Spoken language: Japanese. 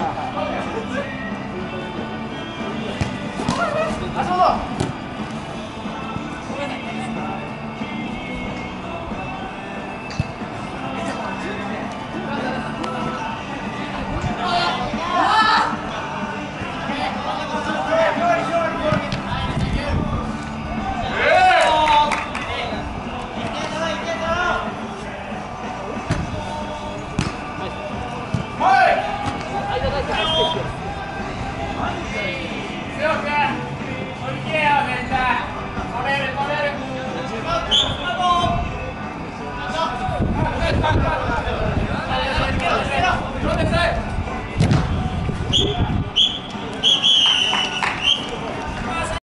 ha ha ha.